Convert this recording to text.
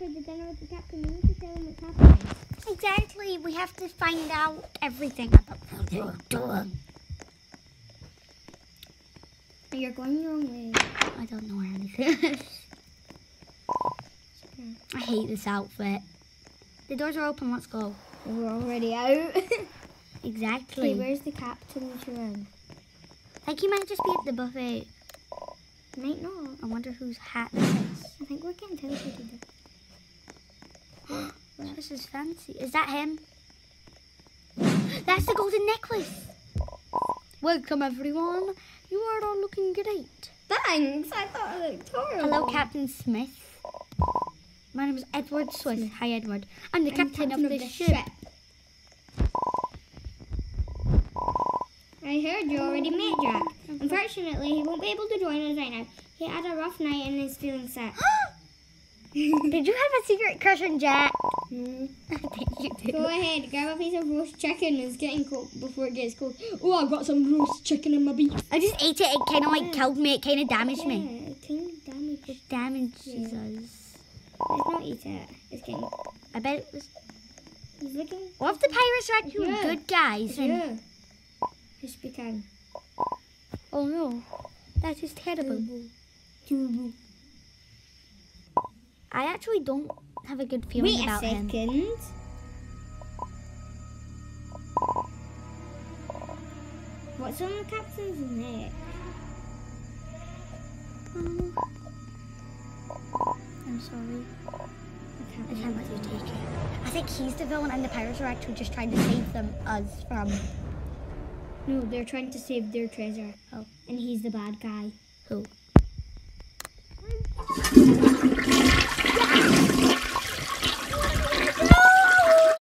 time for the dinner with the captain. We need to tell him what's happening. Exactly. We have to find out everything about what they're doing. You're going the wrong way. I don't know where anything is. I hate this outfit. The doors are open. Let's go. We're already out. okay, Exactly. where's the captain's room? Like he might just be at the buffet. Might not. I wonder whose hat this is. I think we're getting teleported. Is fancy. Is that him? That's the golden necklace. Welcome, everyone. You are all looking great. Thanks. I thought it looked horrible. Hello, Captain Smith. My name is Edward Swift. Hi, Edward. I'm the I'm captain, of, the ship. I heard you already met Jack. Unfortunately, he won't be able to join us right now. He had a rough night and is feeling sick. Did you have a secret crush on Jack? Mm. I think you did. Go ahead, grab a piece of roast chicken. It's getting cold before it gets cold. Oh, I got some roast chicken in my beef. I just ate it. It kind of like mm. killed me. It kind of damaged me. Yeah, it kind of damaged. It damages us. Let's not eat it. It's getting. I bet it was. He's looking. What if the pirates are actually Yeah. good guys? And, Yeah. He's speaking. Oh no, that is terrible. Terrible. I actually don't have a good feeling Wait a about him. second. What's on the captain's neck? Um, I'm sorry. I can't let you take it. I think he's the villain and the pirates are actually just trying to save them us from No, they're trying to save their treasure. Oh. And he's the bad guy. who?